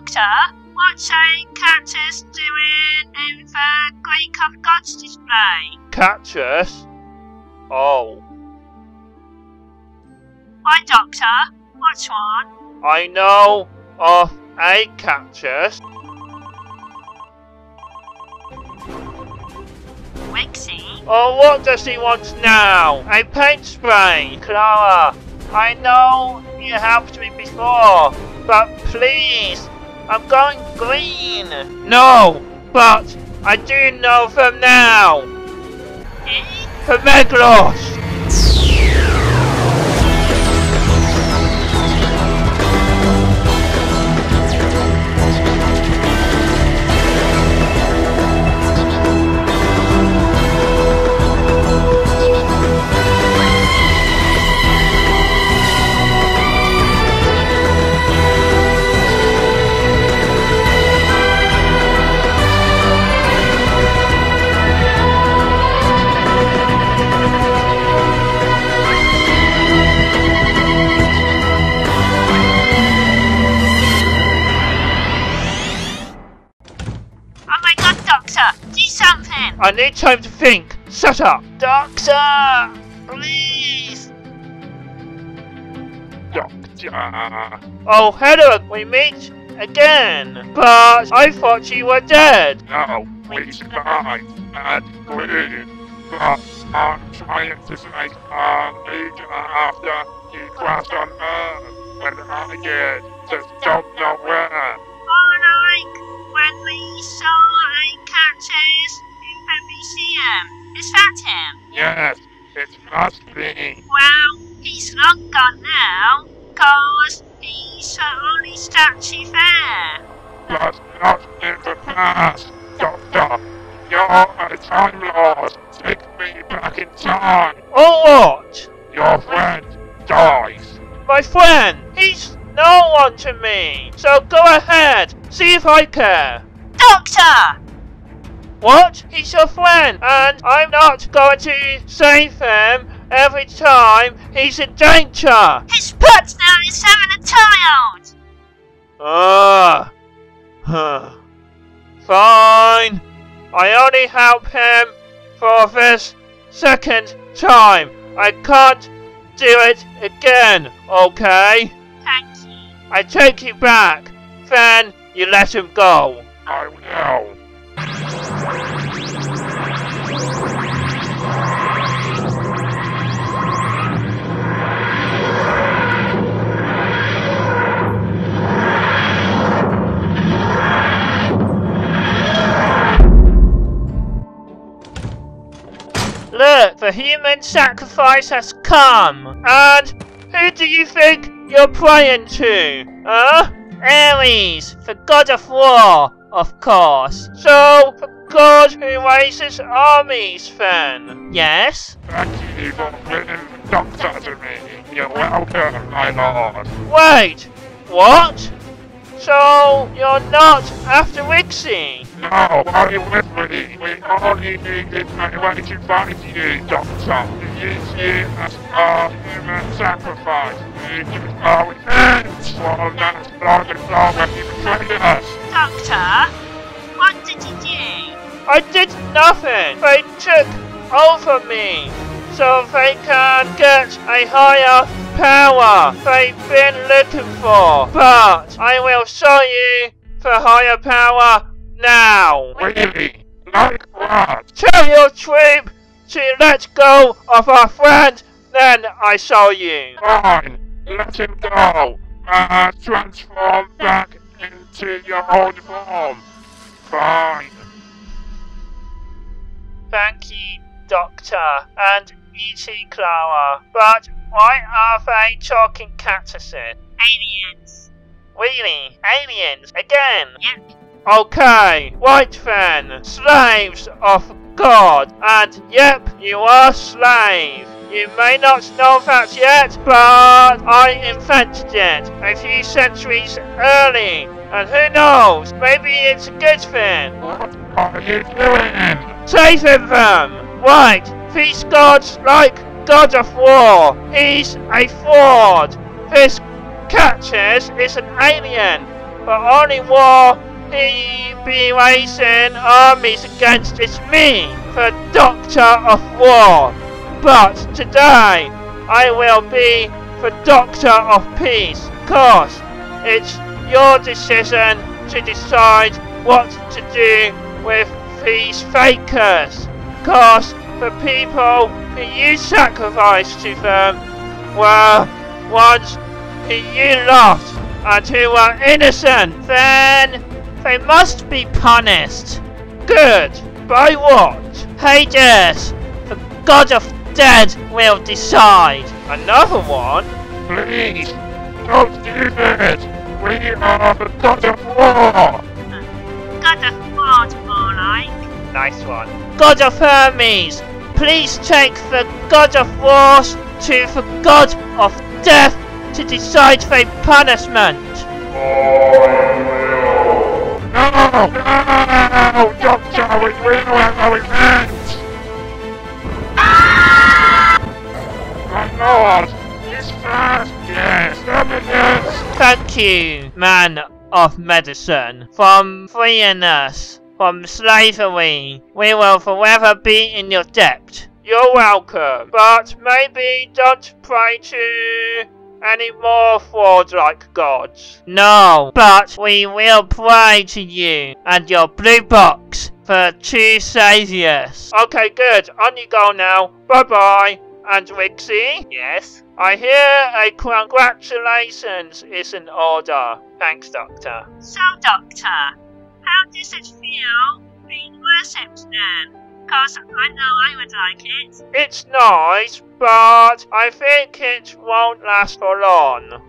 Oh. Doctor, what's a cactus doing in the Greek of Gods display? Cactus? Oh, Hi, Doctor, what's one? I know of a cactus. Rigsy? Oh, what does he want now? A paint spray. Clara, I know you helped me before, but please, I'm going green. No, but I do know them now. Hermeglos! I need time to think. Shut up. Doctor! Please! Doctor. Oh, hello, we meet again. But I thought you were dead. No, we survived and green. But I'm trying to make our leader after he crashed on Earth when I did. Just don't know where. Or like when we saw a cactus in the museum. Is that him? Yes, it must be. Well, he's long gone now, cause he's the only statue there. But not in the past. Doctor, you're a Time Lord. Take me back in time. Or what? Your friend dies. My friend, he's no one to me. So go ahead, see if I care. Doctor! What? He's your friend, and I'm not going to save him every time he's in danger. His partner is having a child! Ah. Huh. Fine. I only help him for this second time. I can't do it again, okay? Thank you. I take you back. Then you let him go. I will. Look, the human sacrifice has come. And who do you think you're praying to? Huh? Ares, the god of war, of course. So, the god who raises armies then? Yes? Thank you for bringing the doctor to me. You're welcome, my lord. Wait, what? So, you're not after Rigsy? No, worry with me. We only needed a way to find you, doctor. To use you as our human sacrifice. We took our hands from that long and long when you betrayed us. Doctor? What did you do? I did nothing. They took over me so they can get a higher power they've been looking for. But I will show you the higher power now. Really? Like what? Tell your troop to let go of our friend, then I show you. Fine. Let him go. Uh, transform back into your old form. Fine. Thank you, Doctor, and you too, Clara. But why are they talking cactuses? Aliens. Really? Aliens? Again? Yep. Okay, right then. Slaves of God. And yep, you are slave. You may not know that yet, but I invented it a few centuries early. And who knows, maybe it's a good thing. What are you doing? Saving them! Right, these gods like God of War. He's a fraud. This Cactus is an alien. but only war he be raising armies against me, the Doctor of War. But today, I will be the Doctor of Peace, cause it's your decision to decide what to do with these fakers. Cause the people who you sacrificed to them were ones who you lost and who were innocent. Then they must be punished. Good. By what? Hades, the god of dead, will decide. Another one? Please, don't do that! We are the God of War! God of War, more like. Nice one. God of Hermes, please take the God of Wars to the God of Death to decide their punishment. No! No! Doctor, we will have our revenge! My lord! He's fast! Yes! Yes! Thank you, man of medicine, from freeing us from slavery. We will forever be in your debt. You're welcome, but maybe don't pray to any more fraud-like gods. No, but we will pray to you and your blue box for two saviors. Okay, good. On you go now. Bye-bye. And Rigsy? Yes? I hear a congratulations is in order. Thanks, Doctor. So, Doctor, how does it feel being worshipped then? Cause I know I would like it. It's nice, but I think it won't last for long.